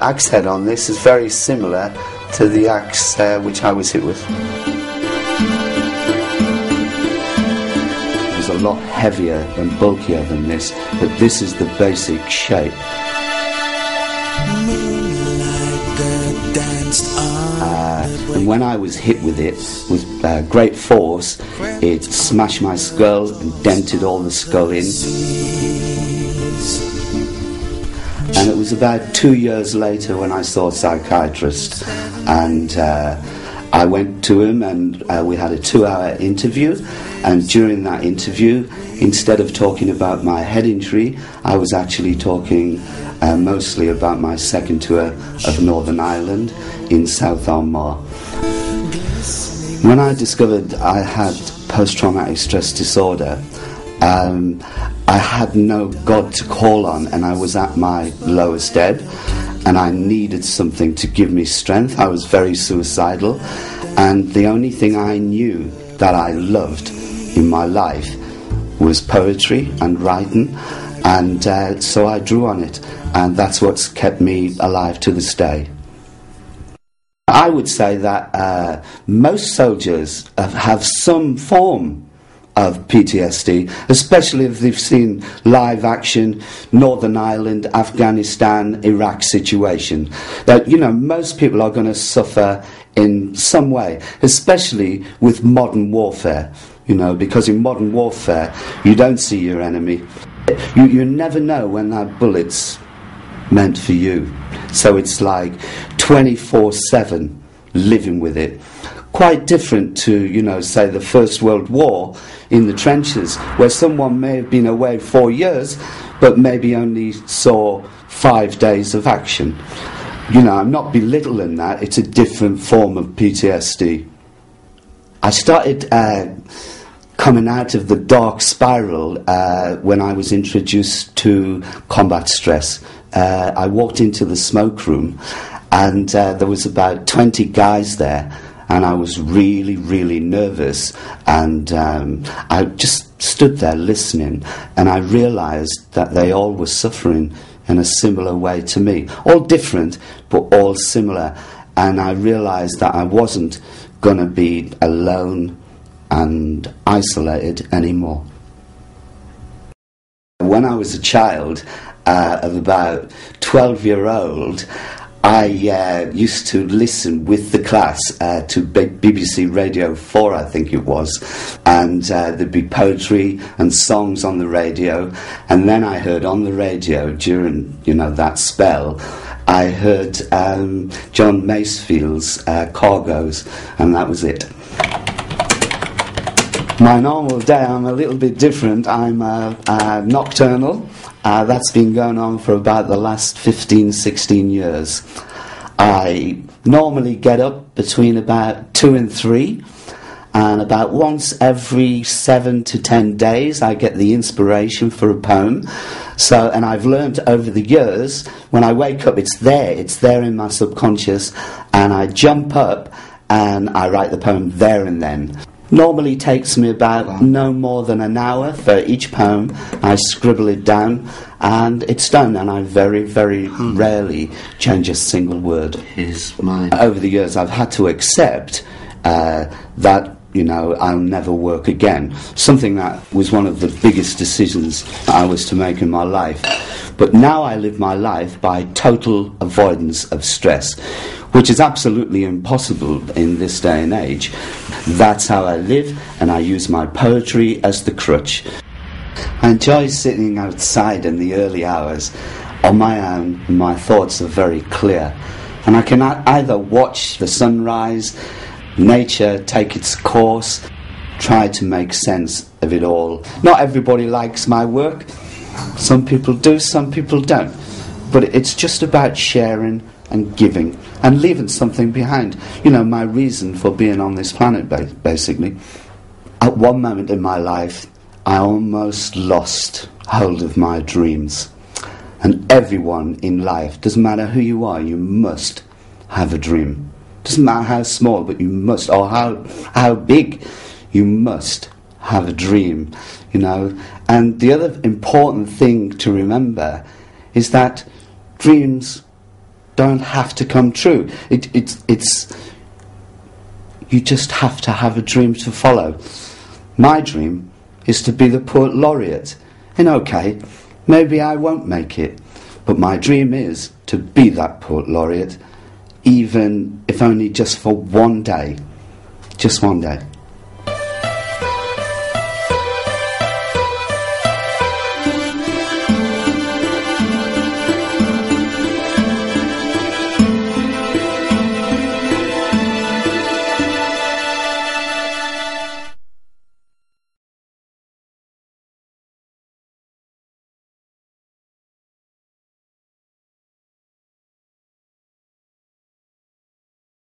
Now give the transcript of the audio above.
axe head on this is very similar to the axe uh, which I was hit with. It was a lot heavier and bulkier than this, but this is the basic shape. Uh, and when I was hit with it with uh, great force, it smashed my skull and dented all the skull in. And it was about two years later when I saw a psychiatrist, and uh, I went to him and uh, we had a two-hour interview. And during that interview, instead of talking about my head injury, I was actually talking uh, mostly about my second tour of Northern Ireland in South Armagh. When I discovered I had post-traumatic stress disorder, um, I had no God to call on, and I was at my lowest ebb, and I needed something to give me strength. I was very suicidal, and the only thing I knew that I loved in my life was poetry and writing, and uh, so I drew on it, and that's what's kept me alive to this day. I would say that uh, most soldiers have, have some form of PTSD, especially if they've seen live action Northern Ireland, Afghanistan, Iraq situation. That, you know, most people are going to suffer in some way, especially with modern warfare. You know, because in modern warfare, you don't see your enemy. You, you never know when that bullet's meant for you. So it's like 24 7 living with it quite different to, you know, say the First World War in the trenches, where someone may have been away four years, but maybe only saw five days of action. You know, I'm not belittling that, it's a different form of PTSD. I started uh, coming out of the dark spiral uh, when I was introduced to combat stress. Uh, I walked into the smoke room and uh, there was about 20 guys there and I was really, really nervous. And um, I just stood there listening, and I realized that they all were suffering in a similar way to me. All different, but all similar. And I realized that I wasn't going to be alone and isolated anymore. When I was a child, uh, of about 12 year old, I uh, used to listen with the class uh, to B- BBC Radio 4, I think it was, and uh, there'd be poetry and songs on the radio. And then I heard on the radio during, you know, that spell, I heard um, John Masefield's uh, Cargoes, and that was it. My normal day, I'm a little bit different. I'm uh, uh, nocturnal. Uh, that's been going on for about the last 15, 16 years. I normally get up between about two and three, and about once every seven to ten days, I get the inspiration for a poem. So, and I've learned over the years, when I wake up, it's there, it's there in my subconscious, and I jump up and I write the poem there and then. Normally takes me about no more than an hour for each poem. I scribble it down and it's done and I very, very hmm. rarely change a single word. His mind. Over the years I've had to accept uh, that you know, I'll never work again. Something that was one of the biggest decisions I was to make in my life. But now I live my life by total avoidance of stress which is absolutely impossible in this day and age. That's how I live, and I use my poetry as the crutch. I enjoy sitting outside in the early hours on my own, my thoughts are very clear. And I can either watch the sunrise, nature take its course, try to make sense of it all. Not everybody likes my work. Some people do, some people don't. But it's just about sharing and giving and leaving something behind. You know, my reason for being on this planet, basically. At one moment in my life, I almost lost hold of my dreams. And everyone in life, doesn't matter who you are, you must have a dream. Doesn't matter how small, but you must, or how, how big, you must have a dream, you know. And the other important thing to remember is that dreams don't have to come true. It, it, it's you just have to have a dream to follow. My dream is to be the poet laureate. And okay, maybe I won't make it, but my dream is to be that poet laureate, even if only just for one day. Just one day.